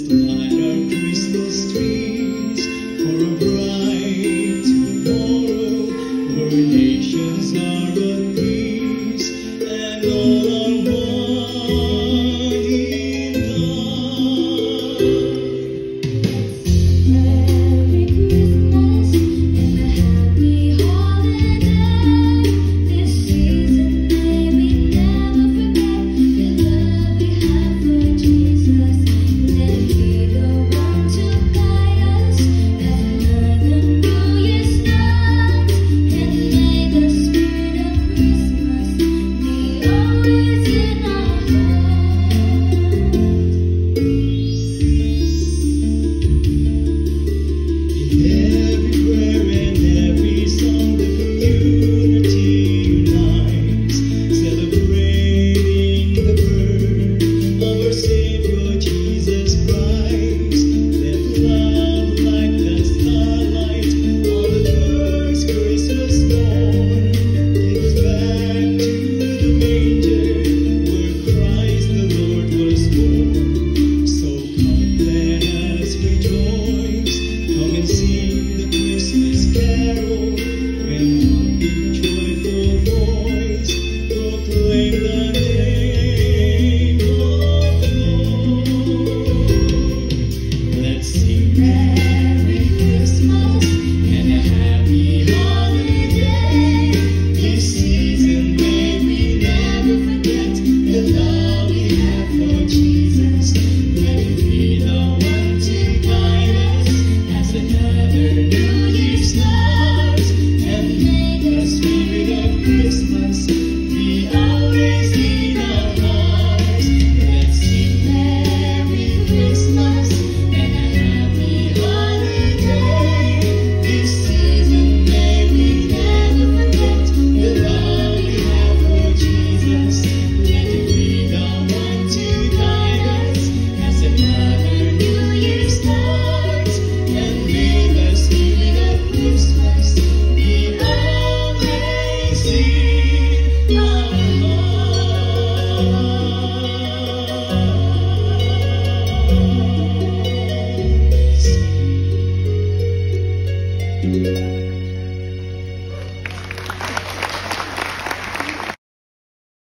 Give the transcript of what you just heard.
is life. Música